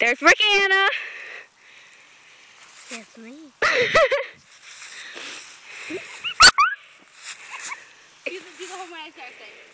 There's Rihanna. That's me.